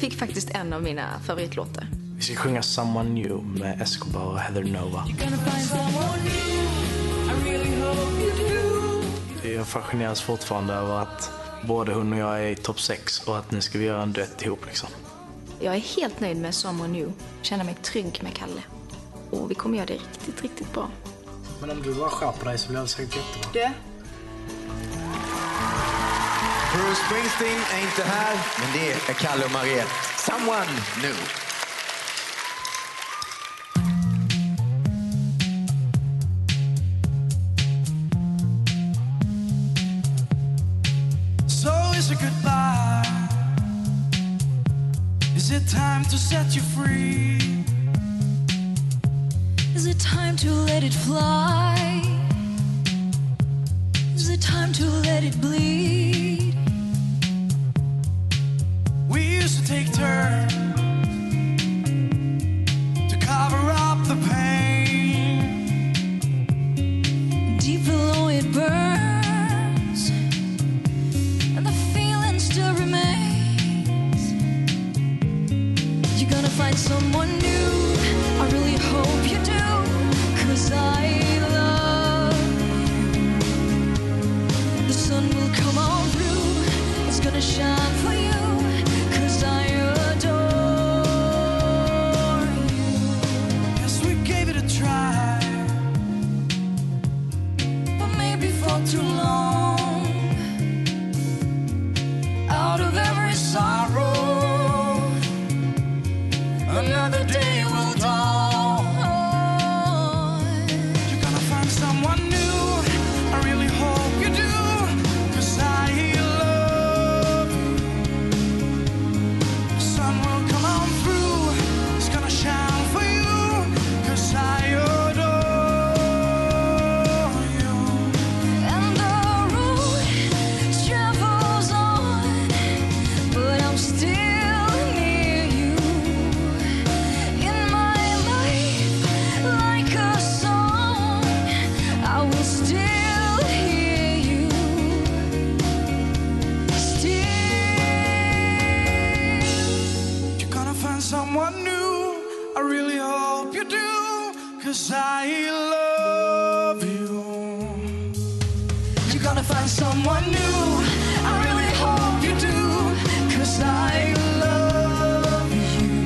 fick faktiskt en av mina favoritlåtar. Vi ska sjunga Someone New med Escobar och Heather Nova. Jag fascineras fortfarande över att både hon och jag är i topp 6 och att nu ska vi göra en duett ihop liksom. Jag är helt nöjd med Someone New. Känner mig trygg med Kalle. Och vi kommer göra det riktigt, riktigt bra. Men om du bara skärper dig så blir det säkert jättebra. Du? Bruce Springsteen är inte här, men det är Calle och Mariette. Someone new. So is it goodbye? Is it time to set you free? Is it time to let it fly? Is it time to let it bleed? Deep below it burns, and the feeling still remains. You're gonna find someone new. I really hope you do, cause I love you. The sun will come on through, it's gonna shine for you, too long. Out of every sorrow, another day find someone new. I really hope you do. Cause I love you. You're gonna find someone new. I really hope you do. Cause I love you.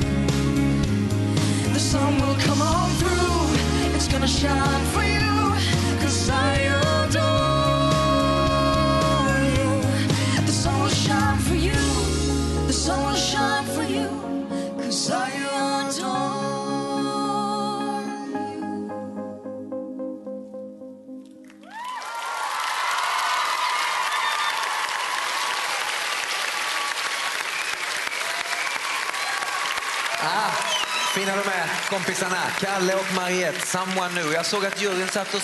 The sun will come on through. It's gonna shine for you. Ah, fina de är, kompisarna. Kalle och Mariette, Someone new. Jag såg att juryn satt och